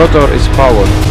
rotor is powered.